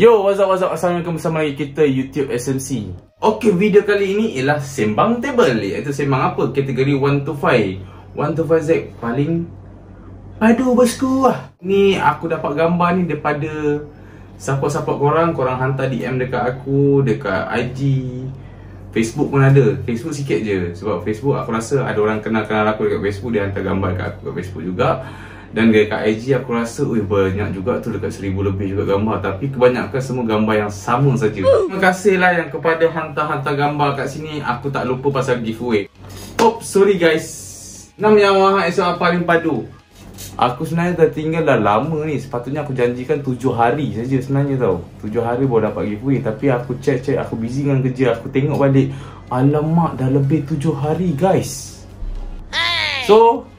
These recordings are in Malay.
Yo, what's up, what's up? Assalamualaikum bersama lagi kita YouTube SMC Okay, video kali ini ialah Sembang Table. Iaitu sembang apa? Kategori 1 to 5 1 to 5 Z paling Aduh, bosku. Lah Ni aku dapat gambar ni daripada Support-support korang. Korang hantar DM dekat aku Dekat IG Facebook pun ada. Facebook sikit je. Sebab Facebook aku rasa ada orang kenal-kenal aku dekat Facebook. Dia hantar gambar dekat aku dekat Facebook juga dan dekat IG aku rasa Ui banyak juga tu dekat seribu lebih juga gambar. Tapi kebanyakan semua gambar yang sama saja. Terima kasih lah yang kepada hantar-hantar gambar kat sini. Aku tak lupa pasal giveaway. Oh sorry guys. 6 Yamaha SLR paling padu? Aku sebenarnya dah tinggal dah lama ni. Sepatutnya aku janjikan 7 hari saja sebenarnya tau. 7 hari baru dapat giveaway. Tapi aku check-check aku busy dengan kerja. Aku tengok balik. Alamak dah lebih 7 hari guys. So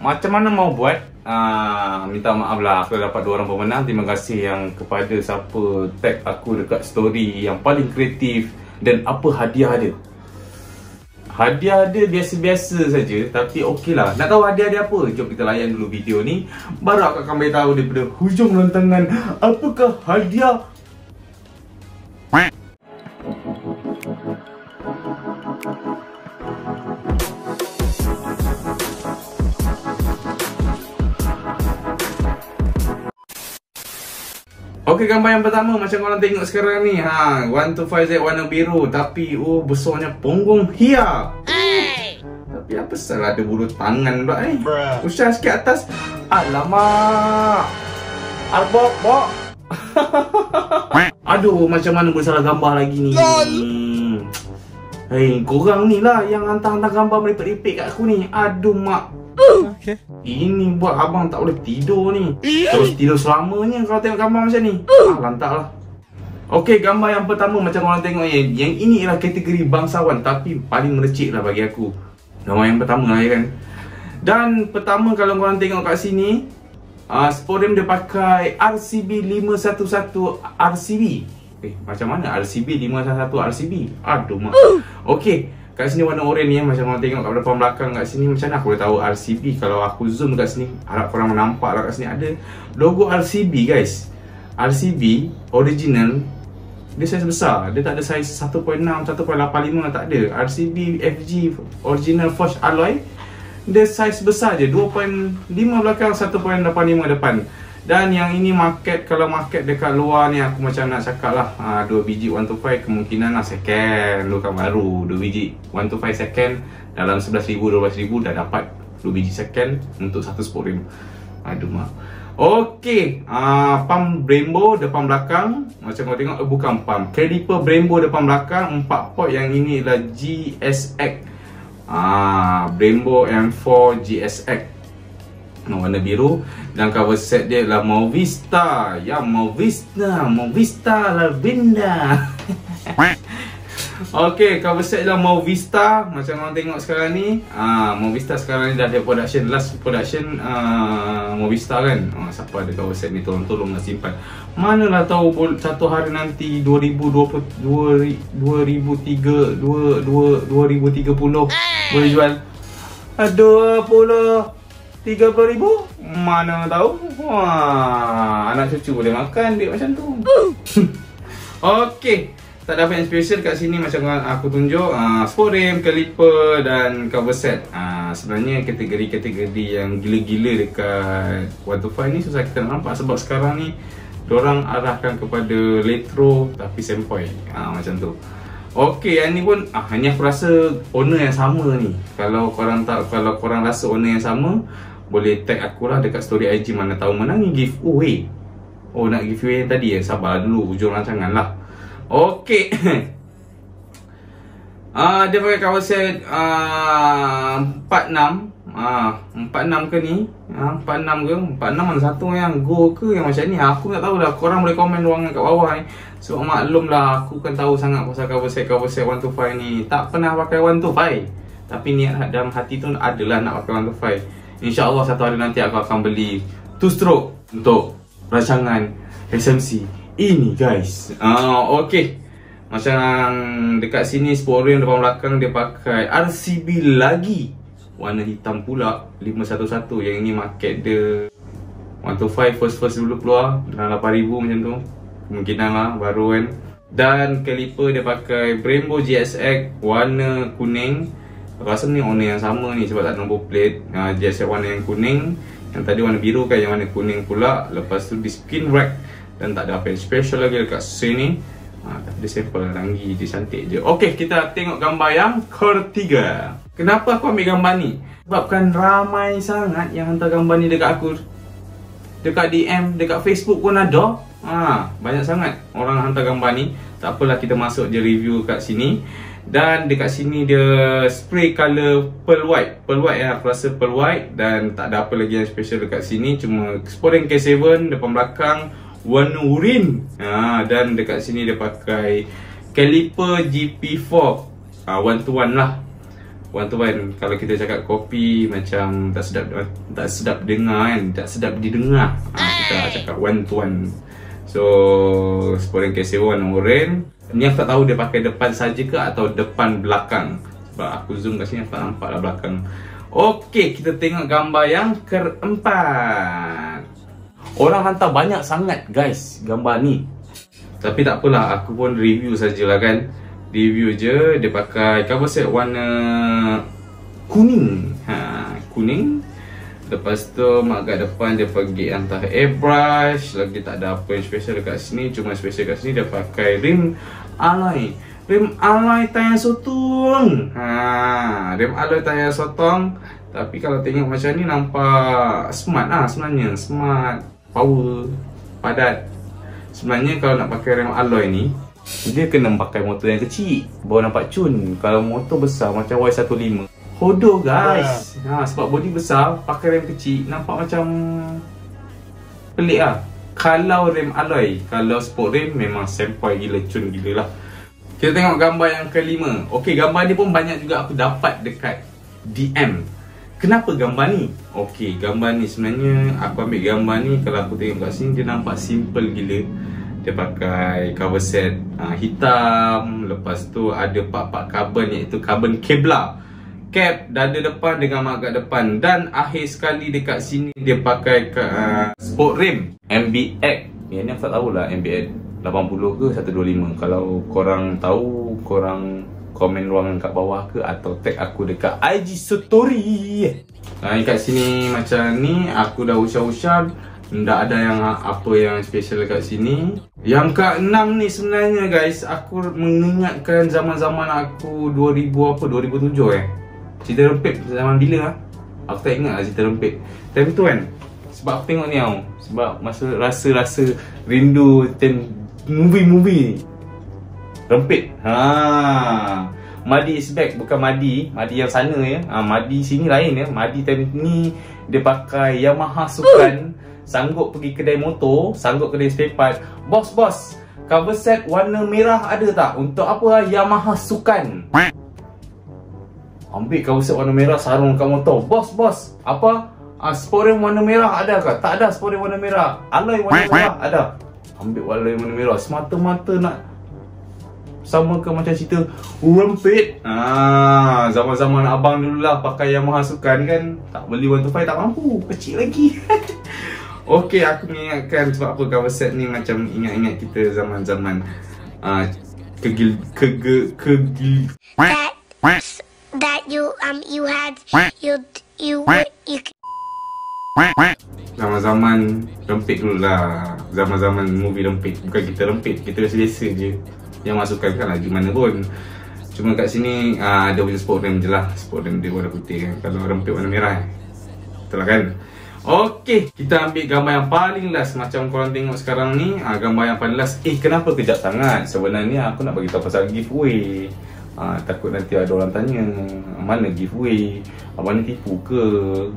macam mana mau buat? Uh, minta maaf lah. Aku dapat dua orang pemenang. Terima kasih yang kepada siapa tag aku dekat story yang paling kreatif dan apa hadiah dia. Hadiah dia biasa-biasa saja tapi okey lah. Nak tahu hadiah dia apa? Jom kita layan dulu video ni. Baru aku akan beritahu daripada hujung rantangan apakah hadiah Okey gambar yang pertama macam korang tengok sekarang ni ha 125Z warna biru tapi oh besarnya punggung hia. Hey. Tapi apa salah ada bulu tangan pula ni? Eh? Usah sikit atas. Alamak. Albok bok. Aduh macam mana boleh salah gambar lagi ni? Hei, korang ni lah yang hantar-hantar gambar meripik-ripik kat aku ni. Aduh mak. Okay. Ini buat abang tak boleh tidur ni. Terus tidur selamanya kalau tengok gambar macam ni. Ah, lantak lah. Okey, gambar yang pertama macam orang tengok ni. Yang ini ialah kategori bangsawan tapi paling merecik lah bagi aku. Gambar yang pertama lah ya kan. Dan pertama kalau korang tengok kat sini, uh, Spodem dia pakai RCB 511 RCB. Eh, macam mana RCB 511 RCB? Aduh mak. Okey. Kat sini warna oranye ni Macam korang tengok kat depan belakang kat sini Macam mana aku boleh tahu RCB Kalau aku zoom kat sini Harap korang nampak lah kat sini. Ada logo RCB guys. RCB original Dia saiz besar. Dia tak ada saiz 1.6, 1.85 tak ada. RCB FG original Forge alloy Dia saiz besar je. 2.5 belakang 1.85 depan dan yang ini market kalau market dekat luar ni aku macam nak cakap lah ha, 2 biji 125 kemungkinan lah second. Lukan baru 2 biji 125 second dalam 11,000 12,000 dah dapat 2 biji second untuk satu sport rim Aduh mak. Okey, uh, pump Brembo depan belakang. Macam kau tengok, eh, bukan pump. Caliper Brembo depan belakang 4 port yang ini adalah GSX uh, Brembo M4 GSX warna biru. Dan cover set dia adalah Movista. Ya Movista. Movista Lavenda Okey, cover set adalah Movista. Macam orang tengok sekarang ni. Ah uh, Movista sekarang ni dah ada production last production uh, Movista kan. Uh, siapa ada cover set ni tolong-tolong nak simpan. Manalah tahu satu hari nanti 2020 2003 2030 boleh jual. Aduh, pula RM30,000? Mana tahu? Wah, anak cucu boleh makan duit macam tu. Okey. Tak ada apa yang special kat sini macam aku tunjuk uh, Sport rim, caliper dan cover set uh, Sebenarnya kategori-kategori yang gila-gila dekat 125 ni susah kita nampak Sebab sekarang ni Diorang arahkan kepada letro tapi sempoi uh, Macam tu Okey, yang ni pun ah ini aku rasa owner yang sama ni. Kalau korang tak kalau korang rasa owner yang sama, boleh tag aku lah dekat story IG mana tahu menangi giveaway. Oh nak giveaway yang tadi ya, sabar dulu hujung rancangan lah. Okey. Ah uh, dia pakai cover set uh, 46 Ah, uh, 46 ke ni? Ah, uh, 46 ke? 46 mana satu yang go ke yang macam ni? Aku tak tahu dah. Korang boleh komen ruangan kat bawah ni. So, maklum lah aku kan tahu sangat pasal cover set cover set 125 ni. Tak pernah pakai 125. Tapi niat dalam hati tu adalah nak pakai 125. InsyaAllah satu hari nanti aku akan beli two stroke untuk rancangan SMC ini guys. Ah, uh, okey. Macam dekat sini sport rim depan belakang dia pakai RCB lagi. Warna hitam pula 511 yang ini market dia 125 first first dulu keluar. Dalam 8000 macam tu. Kemungkinan lah baru kan. Dan kaliper dia pakai Brembo GSX warna kuning Rasa ni owner yang sama ni sebab tak ada number plate. Uh, GSX warna yang kuning. Yang tadi warna biru kan yang warna kuning pula. Lepas tu di skin rack. Dan tak ada apa yang special lagi dekat sini. Uh, Tapi dia simple lah. Ranggi dia cantik je. Ok kita tengok gambar yang ketiga. Kenapa aku ambil gambar ni? Sebabkan ramai sangat yang hantar gambar ni dekat aku. Dekat DM, dekat Facebook pun ada. Ha, banyak sangat orang hantar gambar ni. Tak apalah kita masuk je review kat sini. Dan dekat sini dia spray color pearl white. Pearl white ya, aku rasa pearl white dan tak ada apa lagi yang special dekat sini. Cuma Sporing K7 depan belakang warna urin. Ha, dan dekat sini dia pakai caliper GP4. Ha, one to one lah. One to one kalau kita cakap kopi macam tak sedap tak sedap dengar kan, tak sedap didengar. Ha, kita cakap one to one. So Sporing K7 warna oranye. Ni aku tak tahu dia pakai depan saja ke atau depan belakang. Sebab aku zoom kat sini aku tak nampak lah belakang. Okey kita tengok gambar yang keempat. Orang hantar banyak sangat guys gambar ni. Tapi tak apalah aku pun review sajalah kan. Review je dia pakai cover set warna kuning. Ha, Kuning Lepas tu mak kat depan dia pergi hantar airbrush. Lagi tak ada apa yang special dekat sini. Cuma special dekat sini dia pakai rim alloy. Rim alloy tayar sotong. Ha, Rim alloy tayar sotong. Tapi kalau tengok macam ni nampak smart lah sebenarnya. Smart, power, padat. Sebenarnya kalau nak pakai rim alloy ni Dia kena pakai motor yang kecil. Baru nampak cun. Kalau motor besar macam Y15 Hodoh guys. Ha, Sebab body besar Pakai rem kecil. Nampak macam Pelik lah Kalau rem alloy Kalau sport rem Memang sempoi gila Cun gila lah. Kita tengok gambar yang kelima. Okey gambar ni pun banyak juga Aku dapat dekat DM Kenapa gambar ni? Okey gambar ni sebenarnya Aku ambil gambar ni Kalau aku tengok kat sini Dia nampak simple gila. Dia pakai cover set uh, hitam. Lepas tu ada part-part carbon iaitu carbon Kevlar cap dada depan dengan magak depan. Dan akhir sekali dekat sini dia pakai uh, sport rim. MBX yang ni aku tak tahulah MBX 80 ke 125 kalau korang tahu korang komen ruangan kat bawah ke atau tag aku dekat IG story. Nah, kat sini macam ni aku dah usah-usah. Tak ada yang apa yang special dekat sini. Yang ke-6 ni sebenarnya guys Aku mengingatkan zaman-zaman aku 2000 apa 2007 eh Cerita rempit zaman bila lah Aku tak ingat lah cerita rempit. Time tu kan Sebab aku tengok ni tau. Sebab masa rasa-rasa rindu ten movie-movie Rempit. Ha. Madi is back. Bukan Madi. Madi yang sana ya. Ha, Madi sini lain ya. Madi time ni Dia pakai Yamaha Sukan Sanggup pergi kedai motor Sanggup kedai spare part Bos bos Cover set warna merah ada tak? Untuk apa Yamaha Sukan? Ambil set warna merah sarung kat motor. Bos, bos. Apa? Ah, sporin warna merah ada ke? Tak ada sporin warna merah. Alloy warna merah ada. Ambil alloy warna merah. Semata-mata nak sama ke macam cerita rempit. Ah, zaman-zaman abang dulu lah pakai yang mahasukan kan. Tak beli 125 tak mampu. Kecil lagi. Okey, aku mengingatkan sebab apa cover set ni macam ingat-ingat kita zaman-zaman uh, kegil kegil kegil you um you had you you you Zaman-zaman rempit dulu lah Zaman-zaman movie rempit Bukan kita rempit Kita biasa-biasa je. Yang masukkan kan lagi mana pun. Cuma kat sini uh, Ada punya sport ram je lah. Sport ram dia warna putih kan. Kalau rempit warna merah Betul lah kan? Okey Kita ambil gambar yang paling last. Macam korang tengok sekarang ni uh, Gambar yang paling last. Eh kenapa kejap sangat? Sebenarnya aku nak bagi tahu pasal giveaway ha, Takut nanti ada orang tanya Mana giveaway? Abang ni tipu ke?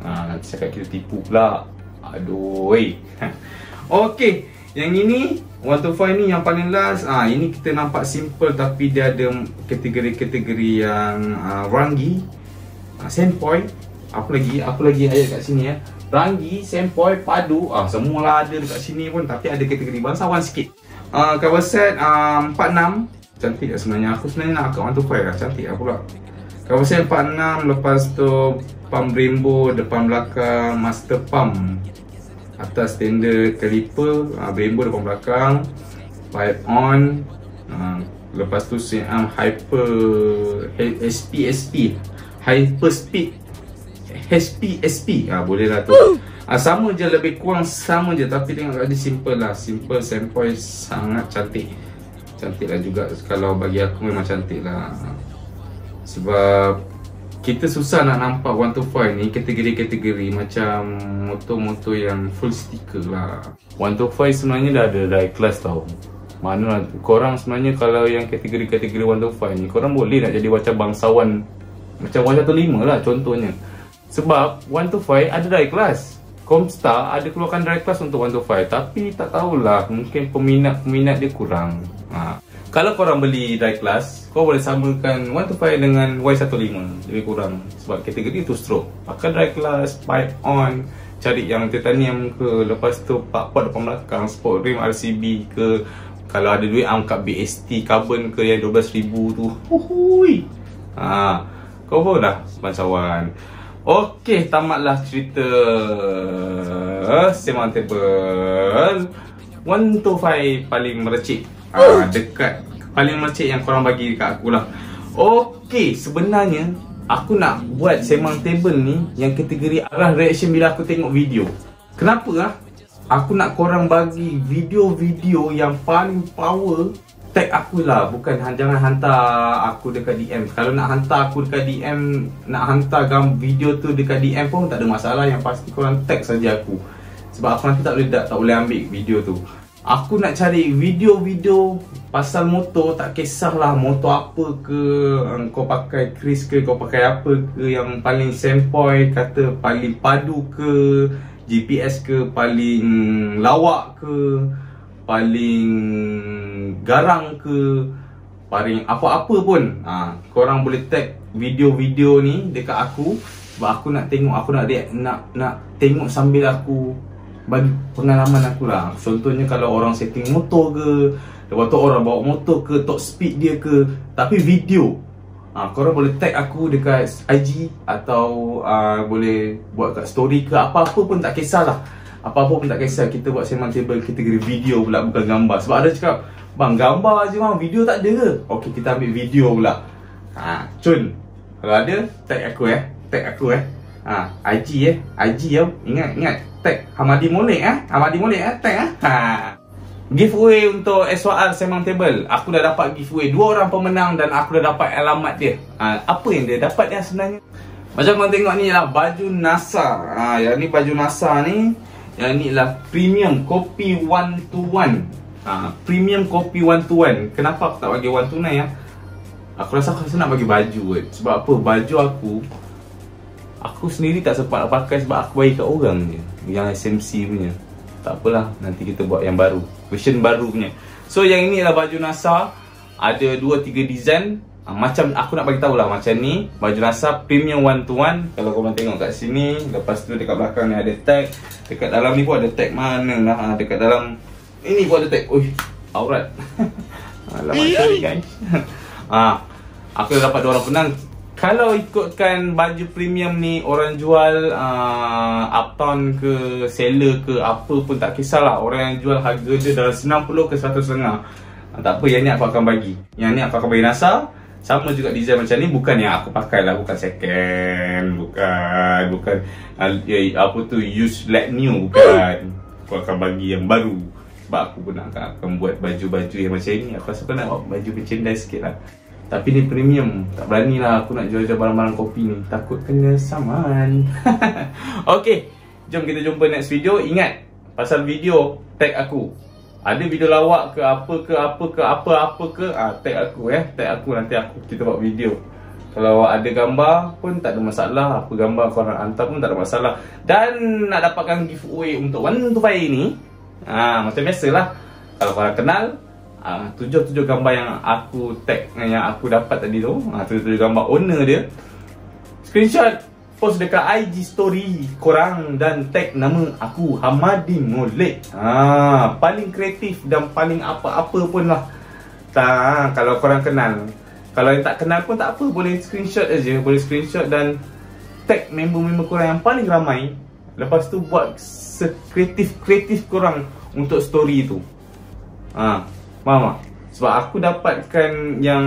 Ha, Nanti cakap kita tipu pula. Aduh wey. Okay Yang ini One to five ni yang paling last. Ah ha, Ini kita nampak simple Tapi dia ada kategori-kategori yang uh, Rangi uh, Sandpoint. Apa lagi? Apa lagi ayat kat sini ya Rangi, sempoi, padu. Ah Semualah ada dekat sini pun Tapi ada kategori bangsawan sikit. Uh, Cover set um, 46 cantik lah sebenarnya. Aku sebenarnya nak akak 125 lah. Cantik lah pula. Set 46 lepas tu pump Brembo depan belakang master pump. Atas standard caliper uh, Brembo depan belakang. Pipe on. Uh, lepas tu siam hyper HPSP hyper speed. HPSP ah boleh lah tu. Ah, sama je lebih kurang sama je. Tapi tengok kat dia simple lah. Simple sample sangat cantik cantik lah juga. Kalau bagi aku memang cantik lah. Sebab kita susah nak nampak 125 ni kategori-kategori macam motor-motor yang full sticker lah. 125 sebenarnya dah ada die class tau. Mana korang sebenarnya kalau yang kategori-kategori 125 ni korang boleh nak jadi macam bangsawan. Macam 115 lah contohnya. Sebab 125 ada die class Comstar ada keluarkan die class untuk 125 tapi tak tahulah mungkin peminat-peminat dia kurang. Ha. kalau korang beli die class kau boleh samakan 125 dengan Y15 lebih kurang. Sebab kategori tu stroke. Pakai die class pipe on cari yang titanium ke lepas tu pak pot depan belakang sport rim RCB ke. Kalau ada duit angkat BST carbon ke yang 12,000 tu. Huhui. Ha, Kau pun dah bangsawan Okey tamatlah cerita Sembang table. 125 paling merecik ha, Dekat. Paling merecik yang korang bagi dekat aku lah. Okey sebenarnya Aku nak buat sembang table ni Yang kategori arah reaction bila aku tengok video. Kenapa lah Aku nak korang bagi video-video yang paling power Tag aku lah. Bukan jangan hantar aku dekat DM Kalau nak hantar aku dekat DM Nak hantar video tu dekat DM pun tak ada masalah. Yang pasti korang tag saja aku. Sebab aku nanti tak boleh, tak, tak boleh ambil video tu. Aku nak cari video-video pasal motor. Tak kisahlah motor apa ke Kau pakai Chris ke Kau pakai apa ke Yang paling sempoi Kata paling padu ke GPS ke paling lawak ke paling garang ke paling apa-apa pun. Ha, korang boleh tag video-video ni dekat aku. Sebab aku nak tengok aku nak nak nak tengok sambil aku bagi pengalaman aku lah. Contohnya kalau orang setting motor ke lepas tu orang bawa motor ke top speed dia ke tapi video. Ha, korang boleh tag aku dekat IG Atau uh, boleh buat kat story ke Apa-apa pun tak kisahlah Apa-apa pun tak kisah Kita buat sembang table kategori video pula bukan gambar. Sebab ada cakap Bang gambar je bang video tak ada ke? Okey kita ambil video pula. Ha, Cun Kalau ada tag aku eh. Tag aku eh. Ha, IG eh. IG ya. Ingat ingat. Tag Hamadi Molek eh. Hamadi Molek eh. Tag eh. Ha. Giveaway untuk SWR Semang Table. Aku dah dapat giveaway. Dua orang pemenang Dan aku dah dapat alamat dia. Ha, Apa yang dia dapat dia sebenarnya? Macam korang tengok ni lah Baju NASA. Ha, Yang ni baju NASA ni Yang ni lah Premium Kopi one to one. Ha, Premium Kopi one to one. Kenapa aku tak bagi one to nine ya? Aku rasa aku rasa nak bagi baju kot. Sebab apa? Baju aku Aku sendiri tak sempat nak pakai Sebab aku bagi kat orang je. Yang SMC punya. Tak apalah nanti kita buat yang baru. Version baru punya. So yang ini adalah baju NASA. Ada 2-3 design uh, macam aku nak bagi tahu lah macam ni baju NASA premium one to one. Kalau korang tengok kat sini lepas tu dekat belakang ni ada tag. Dekat dalam ni pun ada tag mana lah. Uh, dekat dalam ini pun ada tag. Ui, aurat. Alamak sorry guys. Ah, aku dah dapat dua orang penang. Kalau ikutkan baju premium ni orang jual uh, uptown ke seller ke apa pun tak kisahlah. Orang yang jual harga dia dalam 90 ke 100 setengah. Tak apa yang ni aku akan bagi. Yang ni aku akan bagi NASA sama juga design macam ni bukan yang aku pakai lah bukan second bukan bukan uh, apa tu use like new bukan. Aku akan bagi yang baru. Sebab aku pun akan, akan buat baju-baju yang macam ni. Aku rasa aku nak buat baju merchandise sikit lah. Tapi ni premium Tak berani lah aku nak jual-jual barang-barang kopi ni. Takut kena saman. Okay Jom kita jumpa next video. Ingat Pasal video Tag aku Ada video lawak ke apa ke apa ke apa-apa ke ah, Tag aku eh. Tag aku nanti aku kita buat video. Kalau ada gambar pun tak ada masalah. Apa gambar korang hantar pun tak ada masalah. Dan nak dapatkan giveaway untuk One to Five ni ah, Macam biasalah. Kalau korang kenal Ah, tujuh-tujuh gambar yang aku tag yang aku dapat tadi tu uh, tujuh-tujuh gambar owner dia screenshot post dekat IG story korang dan tag nama aku Hamadi Molek. Ha, paling kreatif dan paling apa-apa pun lah. Tak, kalau korang kenal. Kalau yang tak kenal pun tak apa boleh screenshot aja boleh screenshot dan tag member-member korang yang paling ramai. Lepas tu buat sekreatif-kreatif korang untuk story tu. Ha, Faham tak? Sebab aku dapatkan yang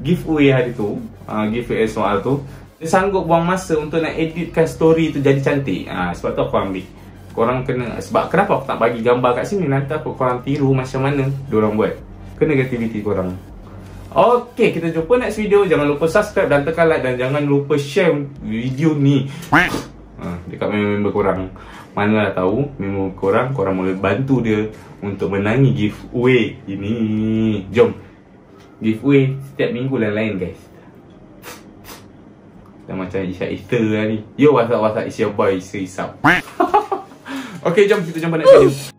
giveaway hari tu uh, Giveaway soal tu Dia sanggup buang masa untuk nak editkan story tu jadi cantik uh, Sebab tu aku ambil Korang kena Sebab kenapa aku tak bagi gambar kat sini Nanti aku korang tiru macam mana Diorang buat Kena kreativiti korang Okay, kita jumpa next video. Jangan lupa subscribe dan tekan like dan jangan lupa share video ni. Ha, dekat member-member korang. Mana lah tahu member korang, korang boleh bantu dia untuk menangi giveaway ini. Jom. Giveaway setiap minggu lain-lain guys. Dah macam Isyak Easter lah ni. Yo, what's up, what's up? It's your boy, Isya Isap. okay, jom kita jumpa next video.